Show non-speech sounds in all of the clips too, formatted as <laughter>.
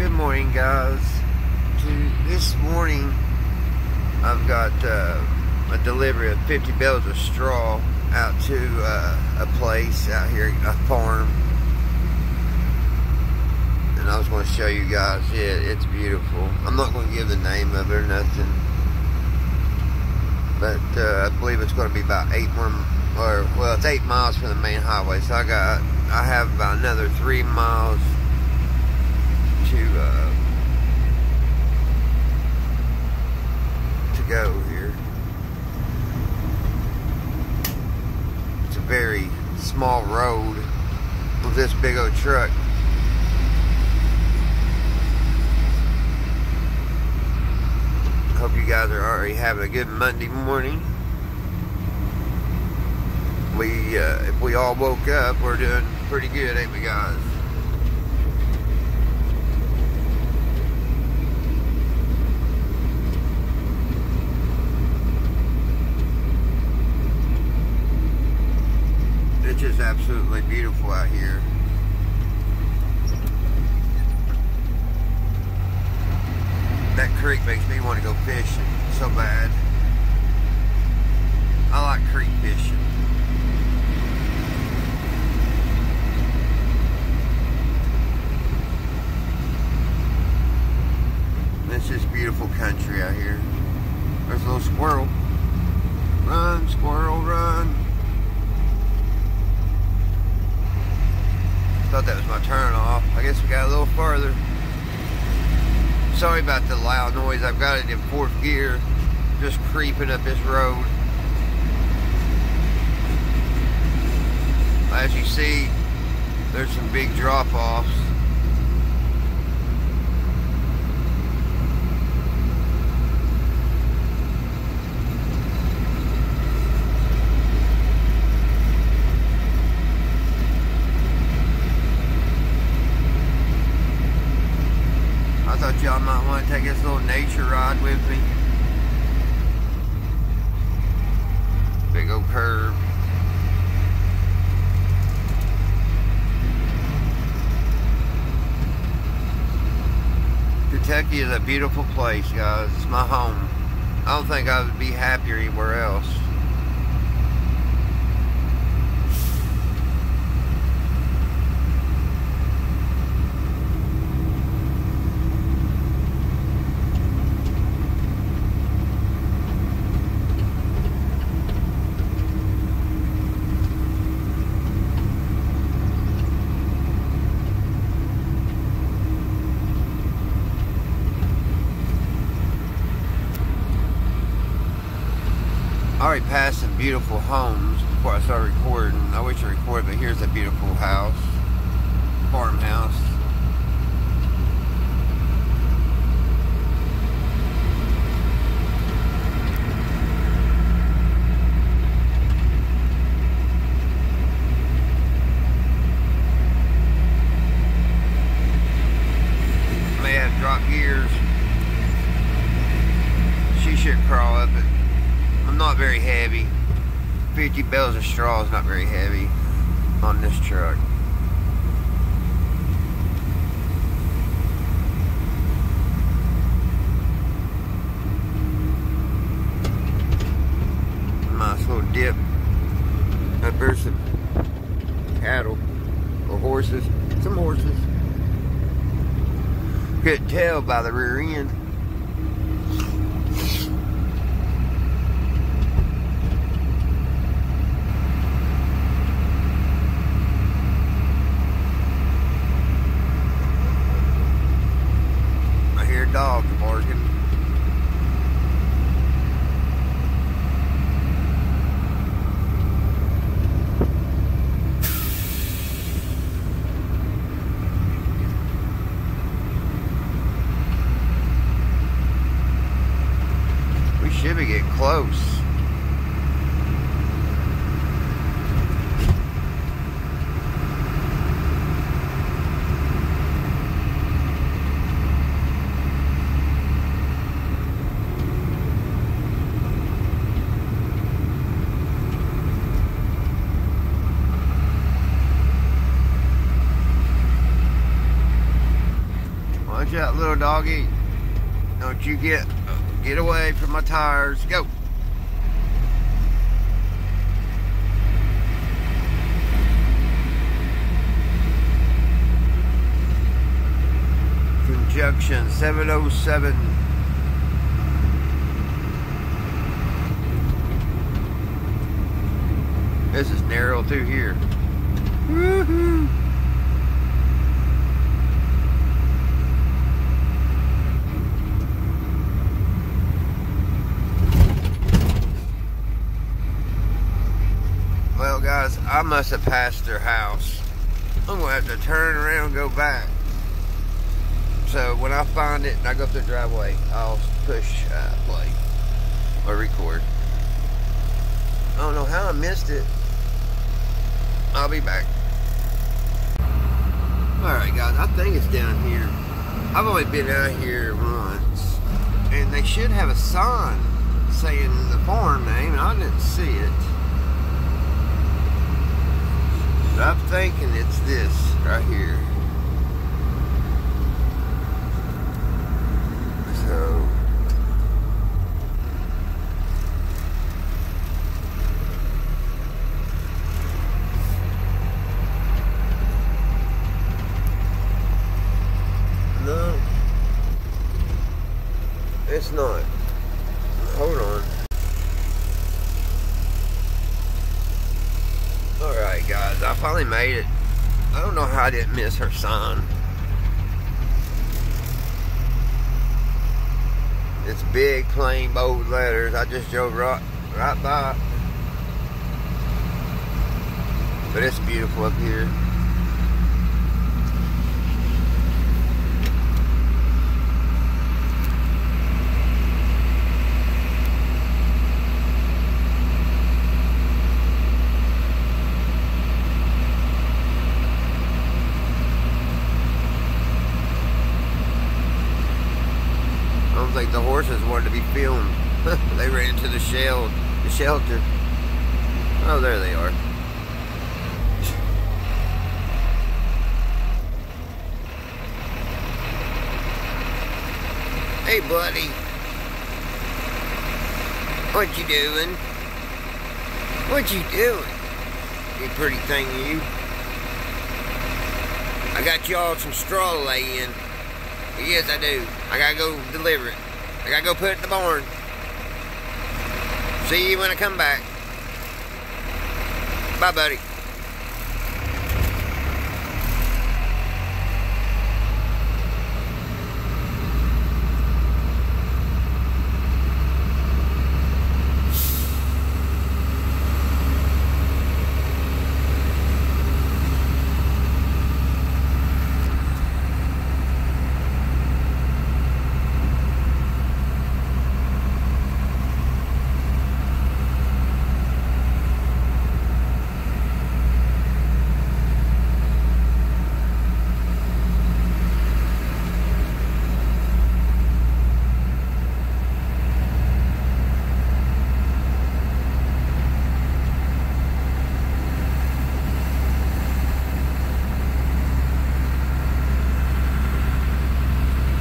Good morning, guys. To this morning, I've got uh, a delivery of 50 bales of straw out to uh, a place out here, a farm. And I was going to show you guys it. It's beautiful. I'm not going to give the name of it or nothing. But uh, I believe it's going to be about eight more, or well, it's eight miles from the main highway. So I got, I have about another three miles to uh, to go here. It's a very small road with this big old truck. Hope you guys are already having a good Monday morning. We, uh, if we all woke up, we're doing pretty good, ain't we, guys? It's just absolutely beautiful out here. That creek makes me want to go fishing so bad. I like creek fishing. It's just beautiful country out here. There's a little squirrel. Run, squirrel, run. Thought that was my turn off. I guess we got a little farther. Sorry about the loud noise. I've got it in fourth gear. Just creeping up this road. As you see, there's some big drop-offs. I thought y'all might want to take this little nature ride with me. Big old curve. Kentucky is a beautiful place, guys. It's my home. I don't think I would be happier anywhere else. I already passed some beautiful homes before I started recording. I wish I recorded, but here's a beautiful house, farmhouse. May have dropped gears. She should crawl up it. Not very heavy. 50 bales of straw is not very heavy on this truck. Nice little dip. Up there's some cattle or horses. Some horses. Couldn't tell by the rear end. close. Watch out, little doggy. Don't you get get away from my tires. Go. Conjunction 707. This is narrow through here. Woohoo! Well, guys, I must have passed their house. I'm gonna have to turn around and go back. So when I find it and I go up the driveway, I'll push uh, play or record. I don't know how I missed it. I'll be back. Alright guys, I think it's down here. I've only been out here once. And they should have a sign saying the farm name, and I didn't see it. I'm thinking it's this right here. So No. It's not. Hold on. Alright guys, I finally made it. I don't know how I didn't miss her sign. It's big, plain, bold letters. I just drove right, right by. But it's beautiful up here. I don't think the horses <laughs> they ran to the shell, the shelter. Oh, there they are. Hey, buddy. What you doing? What you doing? You pretty thing, you. I got you all some straw laying. Yes, I do. I gotta go deliver it. I gotta go put it in the barn. See you when I come back. Bye, buddy.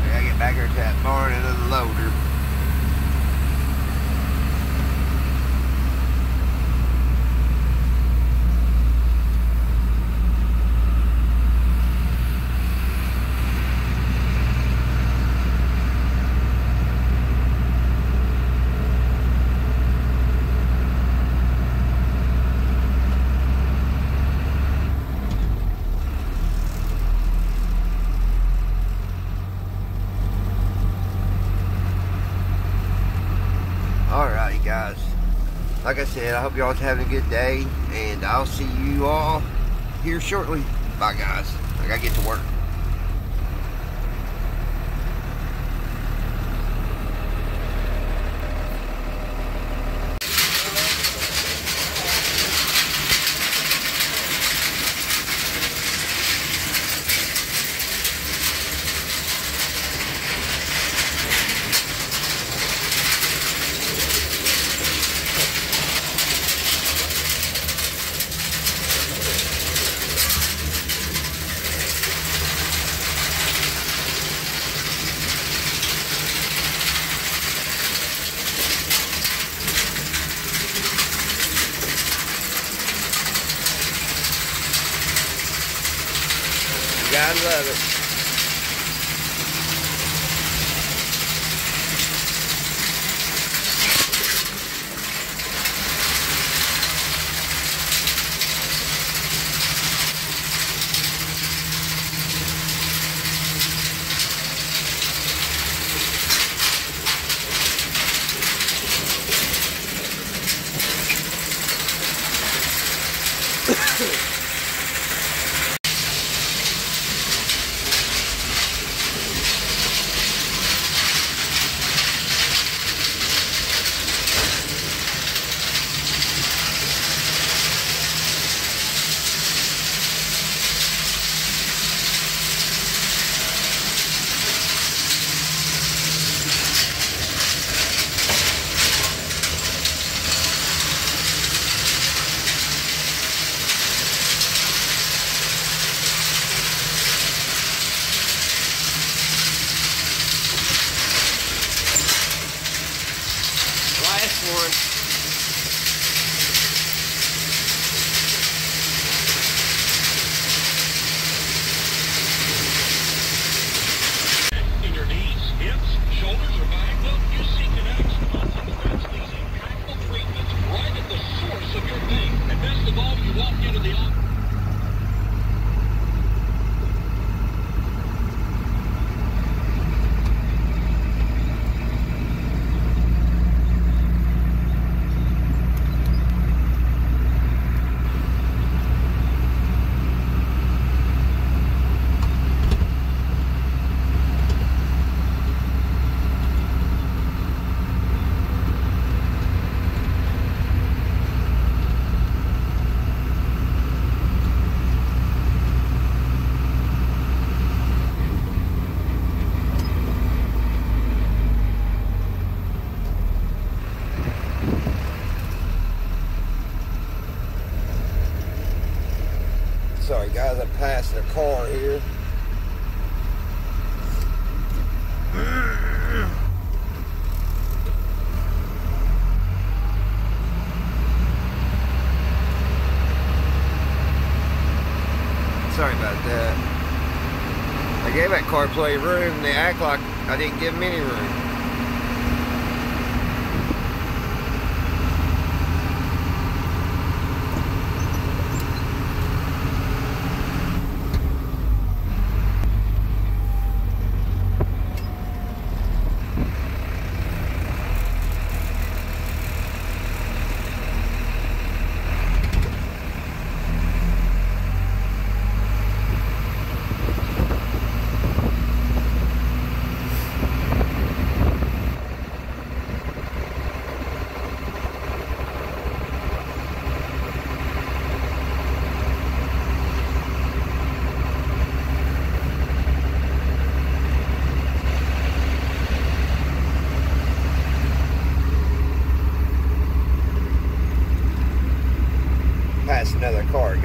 I gotta get back here to that barn and unload her. Alrighty, guys. Like I said, I hope y'all's having a good day, and I'll see you all here shortly. Bye, guys. I gotta get to work. CarPlay room, they act like I didn't give them any room. card.